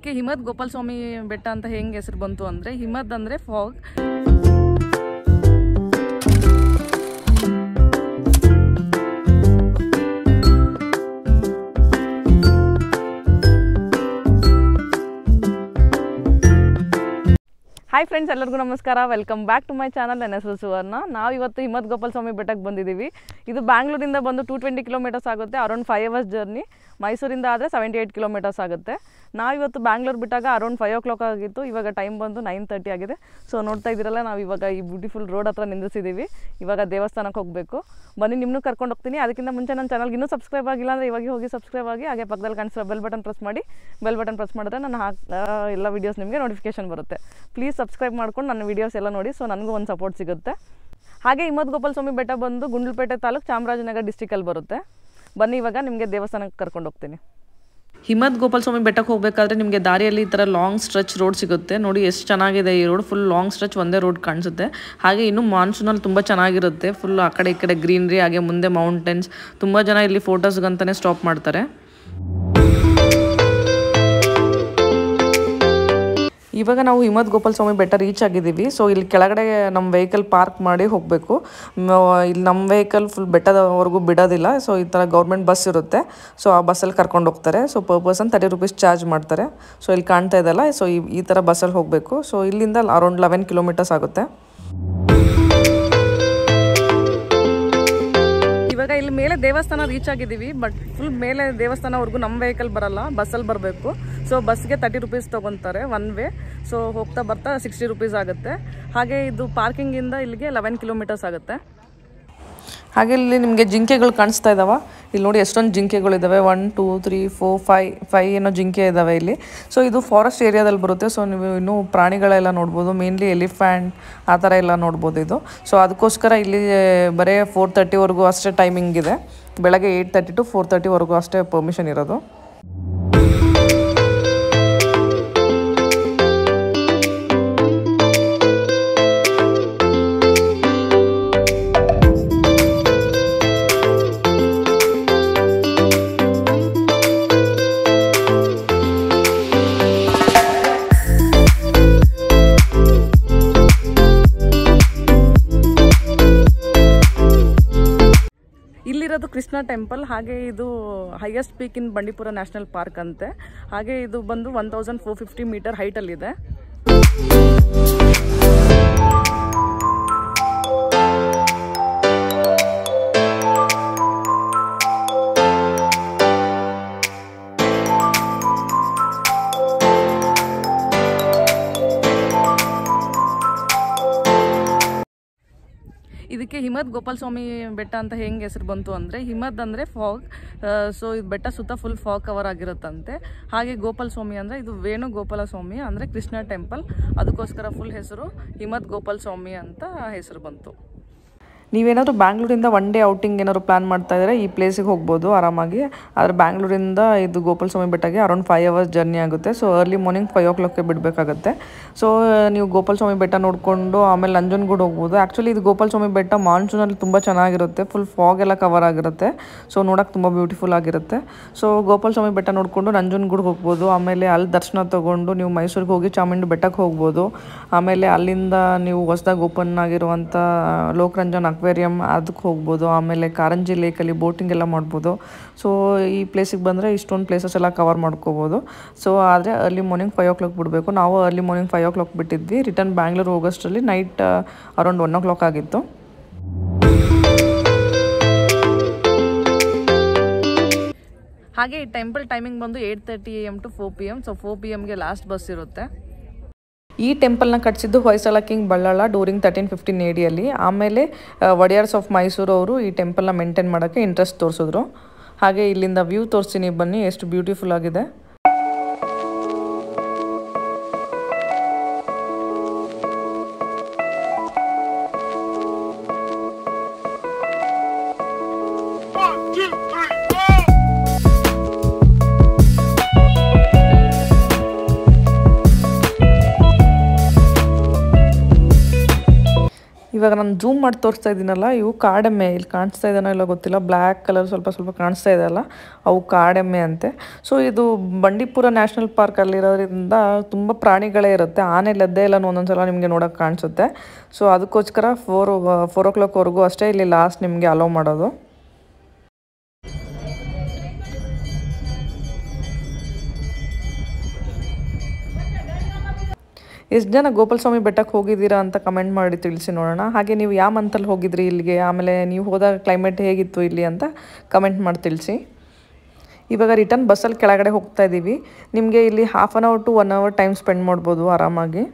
ಇದಕ್ಕೆ ಹಿಮದ್ ಗೋಪಾಲ ಸ್ವಾಮಿ ಬೆಟ್ಟ ಅಂತ ಹೆಂಗೆ ಹೆಸರು ಬಂತು ಅಂದರೆ, ಹಿಮದ್ ಅಂದರೆ ಫಾಗ್. ಹಾಯ್ ಫ್ರೆಂಡ್ಸ್ ಎಲ್ಲರಿಗೂ ನಮಸ್ಕಾರ. Welcome back to my channel ನನ್ನ ಹೆಸರು ಸುವರ್ಣ. ನಾವು ಇವತ್ತು ಹಿಮದ್ ಗೋಪಾಲ ಸ್ವಾಮಿ ಬೆಟ್ಟಕ್ಕೆ ಬಂದಿದ್ದೀವಿ ಇದು ಬ್ಯಾಂಗ್ಳೂರಿಂದ ಬಂದು ಟೂ ಟ್ವೆಂಟಿ ಕಿಲೋಮೀಟರ್ಸ್ ಆಗುತ್ತೆ. ಅರೌಂಡ್ ಫೈವ್ ಅವರ್ಸ್ ಜರ್ನಿ ಮೈಸೂರಿಂದ ಆದರೆ ಸೆವೆಂಟಿ ಏಯ್ಟ್ ಕಿಲೋಮೀಟರ್ಸ್ ಆಗುತ್ತೆ. ನಾವು ಇವತ್ತು ಬ್ಯಾಂಗ್ಳೂರ್ ಬಿಟ್ಟಾಗ ಅರೌಂಡ್ ಫೈವ್ ಓ ಕ್ಲಾಕ್ ಆಗಿತ್ತು. ಇವಾಗ ಟೈಮ್ ಬಂದು ನೈನ್ ತರ್ಟಿ ಆಗಿದೆ. ಸೊ ನೋಡ್ತಾ ಇದ್ದೀರಲ್ಲ ನಾವು ಇವಾಗ ಈ ಬ್ಯೂಟಿಫುಲ್ ರೋಡ್ ಹತ್ರ ನಿಂದಿಸಿದ್ದೀವಿ ಇವಾಗ ದೇವಸ್ಥಾನಕ್ಕೆ ಹೋಗಬೇಕು. ಬನ್ನಿ ನಿಮ್ಮನ್ನು ಕರ್ಕೊಂಡು ಹೋಗ್ತೀನಿ. ಅದಕ್ಕಿಂತ ಮುಂಚೆ ನನ್ನ ಚಾನಲ್ಗೆ ಇನ್ನೂ ಸಬ್ಸ್ಕ್ರೈಬ್ ಆಗಿಲ್ಲ ಅಂದರೆ ಇವಾಗ ಹೋಗಿ ಸಬ್ಸ್ಕ್ರೈಬ್ ಆಗಿ, ಹಾಗೆ ಪಕ್ಕದಲ್ಲಿ ಕಾಣಿಸೋ ಬೆಲ್ ಬಟನ್ ಪ್ರೆಸ್ ಮಾಡಿ. ಬೆಲ್ ಬಟನ್ ಪ್ರೆಸ್ ಮಾಡಿದ್ರೆ ನಾನು ಹಾಕಿ ಎಲ್ಲ ವೀಡಿಯೋಸ್ ನಿಮಗೆ ನೋಟಿಫಿಕೇಶನ್ ಬರುತ್ತೆ. ಪ್ಲೀಸ್ ಸಬ್ಸ್ಕ್ರೈಬ್ ಮಾಡ್ಕೊಂಡು ನನ್ನ ವೀಡಿಯೋಸ್ ಎಲ್ಲ ನೋಡಿ ಸೊ ನನಗೂ ಒಂದು ಸಪೋರ್ಟ್ ಸಿಗುತ್ತೆ. ಹಾಗೆ ಹಿಮದ್ ಗೋಪಾಲ ಸ್ವಾಮಿ ಬೆಟ್ಟ ಬಂದು ಗುಂಡ್ಲುಪೇಟೆ ತಾಲೂಕು ಚಾಮರಾಜನಗರ ಡಿಸ್ಟಿಕಲ್ಲಿ ಬರುತ್ತೆ. ಬನ್ನಿ, ಇವಾಗ ನಿಮಗೆ ದೇವಸ್ಥಾನಕ್ಕೆ ಕರ್ಕೊಂಡು ಹೋಗ್ತೀನಿ. ಹಿಮದ್ ಗೋಪಾಲ ಸ್ವಾಮಿ ಬೆಟ್ಟಕ್ಕೆ ಹೋಗಬೇಕಾದ್ರೆ ನಿಮಗೆ ದಾರಿಯಲ್ಲಿ ಈ ಥರ ಲಾಂಗ್ ಸ್ಟ್ರೆಚ್ ರೋಡ್ ಸಿಗುತ್ತೆ. ನೋಡಿ ಎಷ್ಟು ಚೆನ್ನಾಗಿದೆ ಈ ರೋಡ್ ಫುಲ್ ಲಾಂಗ್ ಸ್ಟ್ರೆಚ್ ಒಂದೇ ರೋಡ್ ಕಾಣಿಸುತ್ತೆ. ಹಾಗೆ ಇನ್ನು ಮಾನ್ಸೂನಲ್ಲಿ ತುಂಬ ಚೆನ್ನಾಗಿರುತ್ತೆ. ಫುಲ್ ಆ ಕಡೆ ಈ ಕಡೆ ಗ್ರೀನ್ರಿ ಹಾಗೆ ಮುಂದೆ ಮೌಂಟೇನ್ಸ್ ತುಂಬ ಜನ ಇಲ್ಲಿ ಫೋಟೋಸ್ಗಂತಲೇ ಸ್ಟಾಪ್ ಮಾಡ್ತಾರೆ. ಇವಾಗ ನಾವು ಹಿಮದ್ ಗೋಪಾಲ ಸ್ವಾಮಿ ಬೆಟ್ಟ ರೀಚ್ ಆಗಿದ್ದೀವಿ. ಸೊ ಇಲ್ಲಿ ಕೆಳಗಡೆ ನಮ್ಮ ವೆಹಿಕಲ್ ಪಾರ್ಕ್ ಮಾಡಿ ಹೋಗಬೇಕು. ಇಲ್ಲಿ ನಮ್ಮ ವೆಹಿಕಲ್ ಫುಲ್ ಬೆಟ್ಟದವರೆಗೂ ಬಿಡೋದಿಲ್ಲ. ಸೊ ಈ ಥರ ಗೌರ್ಮೆಂಟ್ ಬಸ್ ಇರುತ್ತೆ. ಸೊ ಆ ಬಸ್ಸಲ್ಲಿ ಕರ್ಕೊಂಡು ಹೋಗ್ತಾರೆ. So per person thirty rupees charge ಮಾಡ್ತಾರೆ. ಸೊ ಇಲ್ಲಿ ಕಾಣ್ತಾ ಇದೆಲ್ಲ ಸೊ ಈ ಈ ಥರ ಬಸ್ಸಲ್ಲಿ ಹೋಗಬೇಕು. ಸೊ ಇಲ್ಲಿಂದ ಅರೌಂಡ್ ಲೆವೆನ್ ಕಿಲೋಮೀಟರ್ಸ್ ಆಗುತ್ತೆ. ಇವಾಗ ಇಲ್ಲಿ ಮೇಲೆ ದೇವಸ್ಥಾನ ರೀಚ್ ಆಗಿದ್ದೀವಿ ಬಟ್ ಫುಲ್ ಮೇಲೆ ದೇವಸ್ಥಾನವರೆಗೂ ನಮ್ಮ ವೆಹಿಕಲ್ ಬರಲ್ಲ ಬಸ್ಸಲ್ಲಿ ಬರಬೇಕು. ಸೊ ಬಸ್ಗೆ ತರ್ಟಿ ರುಪೀಸ್ ತೊಗೊತಾರೆ ಒನ್ ವೇ ಸೊ ಹೋಗ್ತಾ ಬರ್ತಾ ಸಿಕ್ಸ್ಟಿ ರುಪೀಸ್ ಆಗುತ್ತೆ. ಹಾಗೆ ಇದು ಪಾರ್ಕಿಂಗಿಂದ ಇಲ್ಲಿಗೆ ಲೆವೆನ್ ಕಿಲೋಮೀಟರ್ಸ್ ಆಗುತ್ತೆ. ಹಾಗೆ ಇಲ್ಲಿ ನಿಮಗೆ ಜಿಂಕೆಗಳು ಕಾಣಿಸ್ತಾ ಇದ್ದಾವೆ ಇಲ್ಲಿ ನೋಡಿ ಎಷ್ಟೊಂದು ಜಿಂಕೆಗಳು ಇದ್ದಾವೆ one two three four five five ಏನೋ ಜಿಂಕೆ ಇದ್ದಾವೆ ಇಲ್ಲಿ. ಸೊ ಇದು ಫಾರೆಸ್ಟ್ ಏರಿಯಾದಲ್ಲಿ ಬರುತ್ತೆ. ಸೊ ನೀವು ಇನ್ನೂ ಪ್ರಾಣಿಗಳೆಲ್ಲ ನೋಡ್ಬೋದು. ಮೇನ್ಲಿ ಎಲಿಫ್ಯಾಂಟ್ ಆ ಥರ ಎಲ್ಲ ನೋಡ್ಬೋದು ಇದು. ಸೊ ಅದಕ್ಕೋಸ್ಕರ ಇಲ್ಲಿ ಬರೀ ಫೋರ್ ತರ್ಟಿವರೆಗೂ ಅಷ್ಟೇ ಟೈಮಿಂಗ್ ಇದೆ. ಬೆಳಗ್ಗೆ ಏಯ್ಟ್ ತರ್ಟಿ ಟು ಫೋರ್ ತರ್ಟಿವರೆಗೂ ಅಷ್ಟೇ ಪರ್ಮಿಷನ್ ಇರೋದು. ಕೃಷ್ಣ ಟೆಂಪಲ್, ಹಾಗೆ ಇದು highest peak in Bandipur national park ಅಂತೆ. ಹಾಗೆ ಇದು ಬಂದು one thousand four fifty metre ಹೈಟಲ್ಲಿದೆ Himavad Gopala Swamy Betta ಅಂತ ಹೆಂಗೆ ಹೆಸರು ಬಂತು ಅಂದರೆ, ಹಿಮದ್ ಅಂದರೆ ಫಾಗ್ ಸೊ ಇದು ಬೆಟ್ಟ ಸುತ್ತ ಫುಲ್ ಫಾಗ್ ಕವರ್ ಆಗಿರುತ್ತಂತೆ. ಹಾಗೆ ಗೋಪಾಲ ಸ್ವಾಮಿ ಅಂದರೆ ಇದು ವೇಣು ಗೋಪಾಲ ಸ್ವಾಮಿ ಅಂದರೆ ಕೃಷ್ಣ ಟೆಂಪಲ್ ಅದಕ್ಕೋಸ್ಕರ ಫುಲ್ ಹೆಸರು ಹಿಮದ್ ಗೋಪಾಲ ಸ್ವಾಮಿ ಅಂತ ಹೆಸರು ಬಂತು. ನೀವೇನಾದರೂ ಬ್ಯಾಂಗ್ಳೂರಿಂದ ಒನ್ ಡೇ ಔಟಿಂಗ್ ಏನಾದ್ರು ಪ್ಲ್ಯಾನ್ ಮಾಡ್ತಾ ಇದ್ದರೆ ಈ ಪ್ಲೇಸಿಗೆ ಹೋಗ್ಬೋದು ಆರಾಮಾಗಿ. ಆದರೆ ಬ್ಯಾಂಗ್ಳೂರಿಂದ ಇದು ಗೋಪಾಲ ಸ್ವಾಮಿ ಬೆಟ್ಟಗೆ ಅರೌಂಡ್ ಫೈವ್ ಅವರ್ಸ್ ಜರ್ನಿ ಆಗುತ್ತೆ. ಸೊ ಅರ್ಲಿ ಮಾರ್ನಿಂಗ್ ಫೈವ್ ಓ ಕ್ಲಾಕ್ಗೆ ಬಿಡಬೇಕಾಗತ್ತೆ. ಸೊ ನೀವು ಗೋಪಾಲ ಸ್ವಾಮಿ ಬೆಟ್ಟ ನೋಡಿಕೊಂಡು ಆಮೇಲೆ ನಂಜನಗೂಡು ಹೋಗ್ಬೋದು. ಆ್ಯಕ್ಚುಲಿ ಇದು ಗೋಪಾಲ ಸ್ವಾಮಿ ಬೆಟ್ಟ ಮಾನ್ಸೂನಲ್ಲಿ ತುಂಬ ಚೆನ್ನಾಗಿರುತ್ತೆ. ಫುಲ್ ಫಾಗ್ ಎಲ್ಲ ಕವರ್ ಆಗಿರುತ್ತೆ. ಸೊ ನೋಡೋಕೆ ತುಂಬ ಬ್ಯೂಟಿಫುಲ್ ಆಗಿರುತ್ತೆ. ಸೊ ಗೋಪಾಲ ಸ್ವಾಮಿ ಬೆಟ್ಟ ನೋಡಿಕೊಂಡು ನಂಜನಗೂಡಿಗೆ ಹೋಗ್ಬೋದು. ಆಮೇಲೆ ಅಲ್ಲಿ ದರ್ಶನ ತೊಗೊಂಡು ನೀವು ಮೈಸೂರಿಗೆ ಹೋಗಿ ಚಾಮುಂಡಿ ಬೆಟ್ಟಕ್ಕೆ ಹೋಗ್ಬೋದು. ಆಮೇಲೆ ಅಲ್ಲಿಂದ ನೀವು ಹೊಸ್ದಾಗಿ ಓಪನ್ ಆಗಿರುವಂಥ ಲೋಕರಂಜನ್ ಅಕ್ವೇರಿಯಂ ಅದಕ್ಕೆ ಹೋಗ್ಬೋದು, ಆಮೇಲೆ ಕಾರಂಜಿ ಲೇಕಲ್ಲಿ ಬೋಟಿಂಗ್ ಎಲ್ಲ ಮಾಡ್ಬೋದು. ಸೊ ಈ ಪ್ಲೇಸಿಗೆ ಬಂದರೆ ಇಷ್ಟೊಂದು ಪ್ಲೇಸಸ್ ಎಲ್ಲ ಕವರ್ ಮಾಡ್ಕೋಬೋದು. ಸೊ ಆದರೆ early morning five o'clock ಬಿಡಬೇಕು. ನಾವು early morning five o'clock ಬಿಟ್ಟಿದ್ವಿ ರಿಟರ್ನ್ ಬ್ಯಾಂಗ್ಳೂರ್ ಹೋಗೋಷ್ಟರಲ್ಲಿ night around one o'clock ಆಗಿತ್ತು. ಹಾಗೆ ಈ ಟೆಂಪಲ್ ಟೈಮಿಂಗ್ ಬಂದು eight thirty A M to four P M so four P ಎಮ್ಗೆ last bus ಇರುತ್ತೆ. ಈ ಟೆಂಪಲ್ನ ಕಟ್ಟಿಸಿದ್ದು Hoysala king Ballala during thirteen fifteen ಏಡಿಯಲ್ಲಿ ಆಮೇಲೆ ವಡಿಯರ್ಸ್ ಆಫ್ ಮೈಸೂರು ಅವರು ಈ ಟೆಂಪಲ್ನ ಮೇಂಟೈನ್ ಮಾಡೋಕ್ಕೆ ಇಂಟ್ರೆಸ್ಟ್ ತೋರಿಸಿದ್ರು. ಹಾಗೆ ಇಲ್ಲಿಂದ ವ್ಯೂ ತೋರಿಸ್ತೀನಿ ಬನ್ನಿ, ಎಷ್ಟು ಬ್ಯೂಟಿಫುಲ್ ಆಗಿದೆ. ಇವಾಗ ನಾನು ಜೂಮ್ ಮಾಡಿ ತೋರಿಸ್ತಾ ಇದ್ದೀನಲ್ಲ, ಇವು ಕಾಡೆಮ್ಮೆ. ಇಲ್ಲಿ ಕಾಣಿಸ್ತಾ ಇದೆನೋ ಇಲ್ಲ ಗೊತ್ತಿಲ್ಲ. ಬ್ಲ್ಯಾಕ್ ಕಲರ್ ಸ್ವಲ್ಪ ಸ್ವಲ್ಪ ಕಾಣಿಸ್ತಾ ಇದೆಯಲ್ಲ ಅವು ಕಾಡೆಮ್ಮೆ ಅಂತೆ. ಸೊ ಇದು ಬಂಡೀಪುರ ನ್ಯಾಷನಲ್ ಪಾರ್ಕ್ ಅಲ್ಲಿರೋದ್ರಿಂದ ತುಂಬ ಪ್ರಾಣಿಗಳೇ ಇರುತ್ತೆ. ಆನೆ ಲದ್ದೆ ಎಲ್ಲ ಒಂದೊಂದ್ಸಲ ನಿಮಗೆ ನೋಡೋಕೆ ಕಾಣಿಸುತ್ತೆ. ಸೊ ಅದಕ್ಕೋಸ್ಕರ ಫೋರ್ ಫೋರ್ ಓ ಕ್ಲಾಕ್ವರೆಗೂ ಅಷ್ಟೇ ಇಲ್ಲಿ ಲಾಸ್ಟ್ ನಿಮಗೆ ಅಲೋ ಮಾಡೋದು. ಎಷ್ಟು ಜನ ಗೋಪಾಲಸ್ವಾಮಿ ಬೆಟ್ಟಕ್ಕೆ ಹೋಗಿದ್ದೀರಾ ಅಂತ ಕಮೆಂಟ್ ಮಾಡಿ ತಿಳಿಸಿ ನೋಡೋಣ. ಹಾಗೆ ನೀವು ಯಾವ ಮಂತಲ್ಲಿ ಹೋಗಿದ್ರಿ ಇಲ್ಲಿಗೆ? ಆಮೇಲೆ ನೀವು ಹೋದಾಗ ಕ್ಲೈಮೇಟ್ ಹೇಗಿತ್ತು ಇಲ್ಲಿ ಅಂತ ಕಮೆಂಟ್ ಮಾಡಿ ತಿಳಿಸಿ. ಇವಾಗ ರಿಟರ್ನ್ ಬಸ್ಸಲ್ಲಿ ಕೆಳಗಡೆ ಹೋಗ್ತಾ ಇದ್ದೀವಿ. ನಿಮಗೆ ಇಲ್ಲಿ half an hour to one hour time spend ಮಾಡ್ಬೋದು ಆರಾಮಾಗಿ.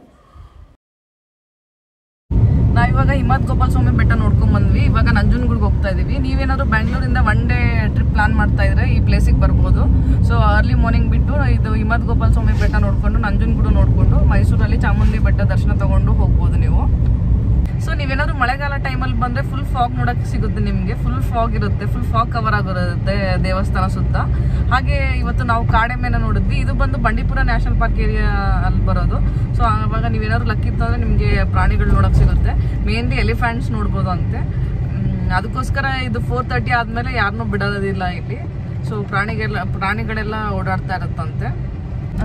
ನಾವಿವಾಗ ಹಿಮತ್ ಗೋಪಾಲಸ್ವಾಮಿ ಬೆಟ್ಟ ನೋಡ್ಕೊಂಡ್ ಬಂದ್ವಿ ಇವಾಗ ನಂಜನಗೂಡ್ಗೆ ಹೋಗ್ತಾ ಇದೀವಿ. ನೀವೇನಾದ್ರು ಬೆಂಗಳೂರಿಂದ ಒನ್ ಡೇ ಟ್ರಿಪ್ ಪ್ಲಾನ್ ಮಾಡ್ತಾ ಇದ್ರೆ ಈ ಪ್ಲೇಸಿಗೆ ಬರ್ಬೋದು. ಸೊ ಅರ್ಲಿ ಮಾರ್ನಿಂಗ್ ಬಿಟ್ಟು ಇದು ಹಿಮದ್ ಗೋಪಾಲ ಸ್ವಾಮಿ ಬೆಟ್ಟ ನೋಡ್ಕೊಂಡು ನಂಜನಗೂಡು ನೋಡಿಕೊಂಡು, ಮೈಸೂರಲ್ಲಿ ಚಾಮುಂಡಿ ಬೆಟ್ಟ ದರ್ಶನ ತಗೊಂಡು ಹೋಗ್ಬೋದು ನೀವು. ಸೊ ನೀವೇನಾದ್ರು ಮಳೆಗಾಲ ಟೈಮಲ್ಲಿ ಬಂದ್ರೆ ಫುಲ್ ಫಾಗ್ ನೋಡಕ್ ಸಿಗುತ್ತೆ ನಿಮಗೆ. ಫುಲ್ ಫಾಗ್ ಇರುತ್ತೆ. ಫುಲ್ ಫಾಗ್ ಕವರ್ ಆಗಿರುತ್ತೆ ದೇವಸ್ಥಾನ ಸುತ್ತ. ಹಾಗೆ ಇವತ್ತು ನಾವು ಕಾಡೆಮ್ಮೆನ ನೋಡಿದ್ವಿ. ಇದು ಬಂದು ಬಂಡೀಪುರ ನ್ಯಾಷನಲ್ ಪಾರ್ಕ್ ಏರಿಯಾ ಅಲ್ಲಿ ಬರೋದು. ಸೊ ಆವಾಗ ನೀವೇನಾದ್ರು ಲಕ್ಕಿತ್ತು ಅಂದರೆ ನಿಮಗೆ ಪ್ರಾಣಿಗಳು ನೋಡಕ್ ಸಿಗುತ್ತೆ. ಮೇನ್ಲಿ ಎಲಿಫೆಂಟ್ಸ್ ನೋಡ್ಬೋದು ಅಂತೆ. ಅದಕ್ಕೋಸ್ಕರ ಇದು ಫೋರ್ ತರ್ಟಿ ಆದ್ಮೇಲೆ ಯಾರನ್ನು ಬಿಡೋದಿಲ್ಲ ಇಲ್ಲಿ. ಸೊ ಪ್ರಾಣಿಗೆಲ್ಲ ಪ್ರಾಣಿಗಳೆಲ್ಲ ಓಡಾಡ್ತಾ ಇರುತ್ತಂತೆ.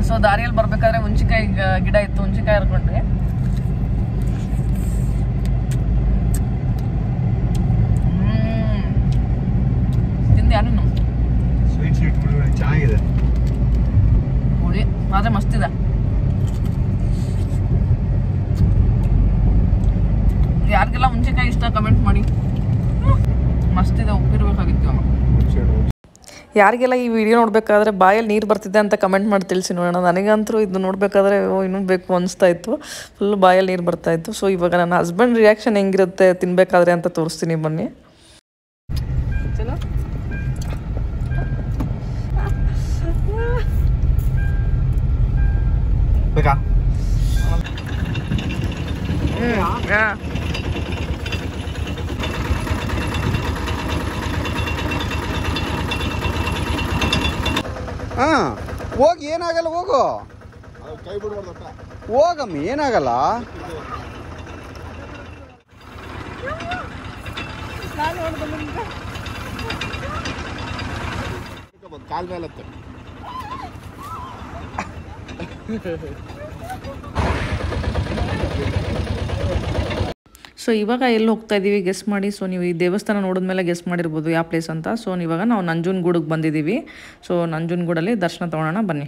ಸೊ ದಾರಿಯಲ್ಲಿ ಬರ್ಬೇಕಾದ್ರೆ ಹುಂಚಿಕಾಯಿ ಗಿಡ ಇತ್ತು ಹುಂಚಿಕಾಯಿ ಹರ್ಕೊಂಡ್ವಿ ಹ್ಮ್. ತಿಂದ್ಯಾ ನೀನು ಸ್ವೀಟ್ ಸ್ವೀಟ್ ಚೆನ್ನಾಗಿದೆ ಹುಳಿ ಆದ್ರೆ ಮಸ್ತಿದೆ ಯಾರಿಗೆಲ್ಲ ಹುಂಚೆಕಾಯಿ ಇಷ್ಟ ಕಮೆಂಟ್ ಮಾಡಿ ಮಸ್ತಿದೆ ಉಪ್ಪಿರ್ಬೇಕಾಗಿತ್ತು ಯಾರಿಗೆಲ್ಲ ಈ ವಿಡಿಯೋ ನೋಡಬೇಕಾದ್ರೆ ಬಾಯಲ್ಲಿ ನೀರು ಬರ್ತಿದೆ ಅಂತ ಕಮೆಂಟ್ ಮಾಡಿ ತಿಳಿಸಿ ನೋಡೋಣ. ನನಗಂತೂ ಇದು ನೋಡಬೇಕಾದ್ರೆ ಓ ಇನ್ನೂ ಬೇಕು ಅನಿಸ್ತಾ ಇತ್ತು. ಫುಲ್ ಬಾಯಲ್ಲಿ ನೀರು ಬರ್ತಾ ಇತ್ತು. ಸೊ ಇವಾಗ ನನ್ನ ಹಸ್ಬೆಂಡ್ ರಿಯಾಕ್ಷನ್ ಹೆಂಗಿರುತ್ತೆ ತಿನ್ಬೇಕಾದ್ರೆ ಅಂತ ತೋರಿಸ್ತೀನಿ ಬನ್ನಿ. ಚಲೋ? ಬೇಕಾ? ಹೋಗಿ ಏನಾಗಲ್ಲ ಹೋಗು ಹೋಗಮ್ಮ ಏನಾಗಲ್ಲ ಕಾಲ್ ಮೇಲೆ ಹತ್ತು. ಸೊ ಇವಾಗ ಎಲ್ಲಿ ಹೋಗ್ತಾ ಇದ್ದೀವಿ ಗೆಸ್ ಮಾಡಿ. ಸೊ ನೀವು ಈ ದೇವಸ್ಥಾನ ನೋಡಿದ್ಮೇಲೆ ಗೆಸ್ ಮಾಡಿರ್ಬೋದು ಯಾವ ಪ್ಲೇಸ್ ಅಂತ. ಸೊ ಇವಾಗ ನಾವು ನಂಜನಗೂಡಿಗೆ ಬಂದಿದ್ದೀವಿ. ಸೊ ನಂಜನಗೂಡಲ್ಲಿ ದರ್ಶನ ತೊಗೊಳೋಣ. ಬನ್ನಿ.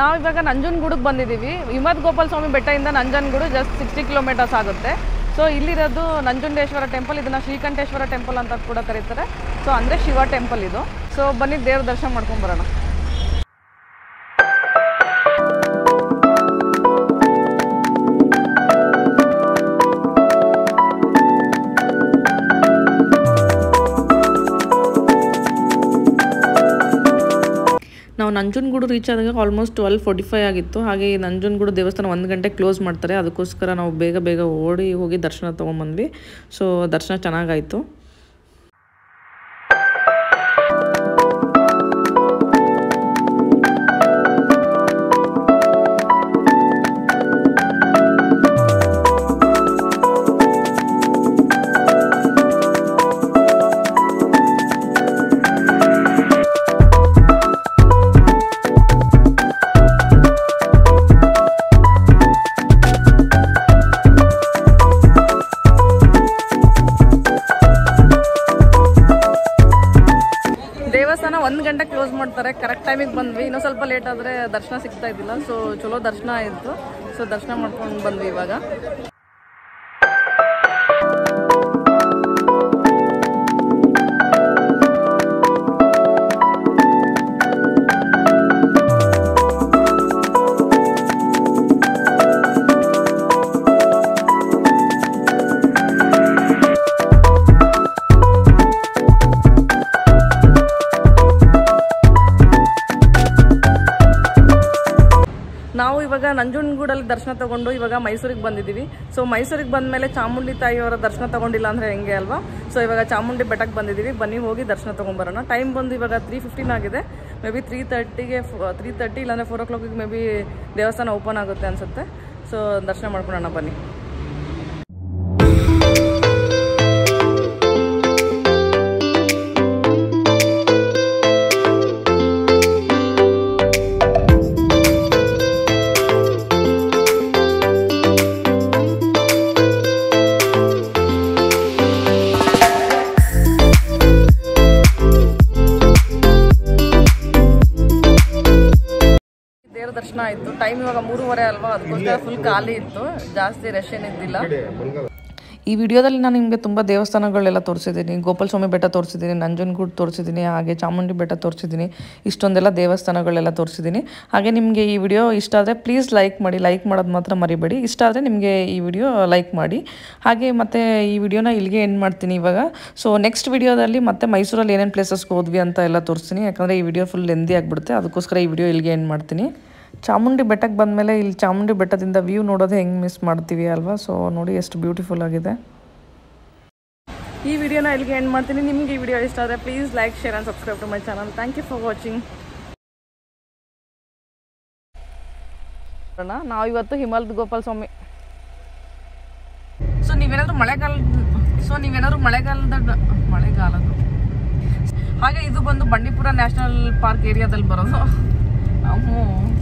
ನಾವು ಇವಾಗ ನಂಜನಗೂಡಿಗೆ ಬಂದಿದ್ದೀವಿ. ಹಿಮದ್ ಗೋಪಾಲ ಸ್ವಾಮಿ ಬೆಟ್ಟದಿಂದ ನಂಜನಗೂಡು ಜಸ್ಟ್ ಸಿಕ್ಸ್ಟಿ ಕಿಲೋಮೀಟರ್ಸ್ ಆಗುತ್ತೆ. ಸೊ ಇಲ್ಲಿರೋದು ನಂಜುಂಡೇಶ್ವರ ಟೆಂಪಲ್ ಇದನ್ನು ಶ್ರೀಕಂಠೇಶ್ವರ ಟೆಂಪಲ್ ಅಂತ ಕೂಡ ಕರೀತಾರೆ. ಸೊ ಅಂದರೆ ಶಿವ ಟೆಂಪಲ್ ಇದು. ಸೊ ಬನ್ನಿ ದೇವ್ರ ದರ್ಶನ ಮಾಡ್ಕೊಂಡು ಬರೋಣ. ನಾವು ನಂಜನಗೂಡು ರೀಚ್ ಆದಾಗ ಆಲ್ಮೋಸ್ಟ್ ಟ್ವೆಲ್ ಫೋರ್ಟಿ ಫೈವ್ ಆಗಿತ್ತು. ಹಾಗೆ ನಂಜನಗೂಡು ದೇವಸ್ಥಾನ ಒಂದು ಗಂಟೆ ಕ್ಲೋಸ್ ಮಾಡ್ತಾರೆ. ಅದಕ್ಕೋಸ್ಕರ ನಾವು ಬೇಗ ಬೇಗ ಓಡಿ ಹೋಗಿ ದರ್ಶನ ತೊಗೊಂಬಂದ್ವಿ. ಸೊ ದರ್ಶನ ಚೆನ್ನಾಗಾಯಿತು. ಟೈಮಿಗೆ ಬಂದ್ವಿ. ಇನ್ನೂ ಸ್ವಲ್ಪ ಲೇಟ್ ಆದರೆ ದರ್ಶನ ಸಿಗ್ತಾ ಇದ್ದಿಲ್ಲ. ಸೊ ಚಲೋ ದರ್ಶನ ಆಯಿತು ಸೊ ದರ್ಶನ ಮಾಡ್ಕೊಂಡು ಬಂದ್ವಿ ಇವಾಗ. ದರ್ಶನ ತಗೊಂಡು ಇವಾಗ ಮೈಸೂರಿಗೆ ಬಂದಿದ್ದೀವಿ. ಸೊ ಮೈಸೂರಿಗೆ ಬಂದಮೇಲೆ ಚಾಮುಂಡಿ ತಾಯಿಯವರ ದರ್ಶನ ತಗೊಂಡಿಲ್ಲ ಅಂದರೆ ಹೆಂಗೆ ಅಲ್ವಾ? ಸೊ ಇವಾಗ ಚಾಮುಂಡಿ ಬೆಟ್ಟಕ್ಕೆ ಬಂದಿದ್ದೀವಿ. ಬನ್ನಿ, ಹೋಗಿ ದರ್ಶನ ತೊಗೊಂಬರೋಣ. ಟೈಮ್ ಬಂದು ಇವಾಗ ತ್ರೀ ಫಿಫ್ಟೀನ್ ಆಗಿದೆ. ಮೇ ಬಿ ತ್ರೀ ತರ್ಟಿಗೆ ತ್ರೀ ತರ್ಟಿ ಇಲ್ಲಾಂದರೆ ಫೋರ್ ಓ ಕ್ಲಾಕಿಗೆ ಮೇ ಬಿ ದೇವಸ್ಥಾನ ಓಪನ್ ಆಗುತ್ತೆ ಅನಿಸುತ್ತೆ. ಸೊ ದರ್ಶನ ಮಾಡ್ಕೊಳೋಣ ಬನ್ನಿ. ಟೈಮ್ ಇವಾಗ ಮೂರುವರೆ ಅಲ್ವಾ? ಅದಕ್ಕೋಸ್ಕರ ಫುಲ್ ಖಾಲಿ ಇತ್ತು. ಜಾಸ್ತಿ ರಶ್ ಏನಿದ್ದಿಲ್ಲ. ಈ ವಿಡಿಯೋದಲ್ಲಿ ನಾನು ನಿಮಗೆ ತುಂಬ ದೇವಸ್ಥಾನಗಳೆಲ್ಲ ತೋರಿಸಿದ್ದೀನಿ. ಗೋಪಾಲ ಸ್ವಾಮಿ ಬೆಟ್ಟ ತೋರಿಸಿದ್ದೀನಿ ನಂಜನಗೂಡು ತೋರಿಸಿದ್ದೀನಿ ಹಾಗೆ ಚಾಮುಂಡಿ ಬೆಟ್ಟ ತೋರಿಸಿದ್ದೀನಿ. ಇಷ್ಟೊಂದೆಲ್ಲ ದೇವಸ್ಥಾನಗಳೆಲ್ಲ ತೋರಿಸಿದ್ದೀನಿ. ಹಾಗೆ ನಿಮಗೆ ಈ ವಿಡಿಯೋ ಇಷ್ಟ ಆದರೆ ಪ್ಲೀಸ್ ಲೈಕ್ ಮಾಡಿ ಲೈಕ್ ಮಾಡೋದು ಮಾತ್ರ ಮರಿಬೇಡಿ. ಇಷ್ಟ ಆದರೆ ನಿಮಗೆ ಈ ವಿಡಿಯೋ ಲೈಕ್ ಮಾಡಿ. ಹಾಗೆ ಮತ್ತು ಈ ವಿಡಿಯೋನ ಇಲ್ಲಿಗೆ ಎಂಡ್ ಮಾಡ್ತೀನಿ ಇವಾಗ. ಸೊ ನೆಕ್ಸ್ಟ್ ವಿಡಿಯೋದಲ್ಲಿ ಮತ್ತೆ ಮೈಸೂರಲ್ಲಿ ಏನೇನು ಪ್ಲೇಸಸ್ಗೆ ಹೋದ್ವಿ ಅಂತ ಎಲ್ಲ ತೋರಿಸ್ತೀನಿ. ಯಾಕಂದರೆ ಈ ವಿಡಿಯೋ ಫುಲ್ ಲೆಂದಿ ಆಗಿಬಿಡುತ್ತೆ. ಅದಕ್ಕೋಸ್ಕರ ಈ ವಿಡಿಯೋ ಇಲ್ಲಿಗೆ ಎಂಡ್ ಮಾಡ್ತೀನಿ. ಚಾಮುಂಡಿ ಬೆಟ್ಟಕ್ಕೆ ಬಂದಮೇಲೆ ಇಲ್ಲಿ ಚಾಮುಂಡಿ ಬೆಟ್ಟದಿಂದ ವ್ಯೂ ನೋಡೋದು ಹೆಂಗೆ ಮಿಸ್ ಮಾಡ್ತೀವಿ ಅಲ್ವಾ? ಸೊ ನೋಡಿ ಎಷ್ಟು ಬ್ಯೂಟಿಫುಲ್ ಆಗಿದೆ. ಈ ವಿಡಿಯೋನ ಇಲ್ಲಿಗೆ ಎಂಡ್ ಮಾಡ್ತೀನಿ. ನಿಮಗೆ ಈ ವಿಡಿಯೋ ಇಷ್ಟ ಆದರೆ please like share and subscribe to my channel thank you for watching ನಾವು ಇವತ್ತು ಹಿಮಲ್ದ ಗೋಪಾಲ ಸ್ವಾಮಿ. ಸೊ ನೀವೇನಾದ್ರೂ ಮಳೆಗಾಲ ಸೊ ನೀವೇನಾದ್ರೂ ಮಳೆಗಾಲದ ಮಳೆಗಾಲದ. ಹಾಗೆ ಇದು ಬಂದು ಬಂಡೀಪುರ ನ್ಯಾಷನಲ್ ಪಾರ್ಕ್ ಏರಿಯಾದಲ್ಲಿ ಬರೋದು. bảo mồm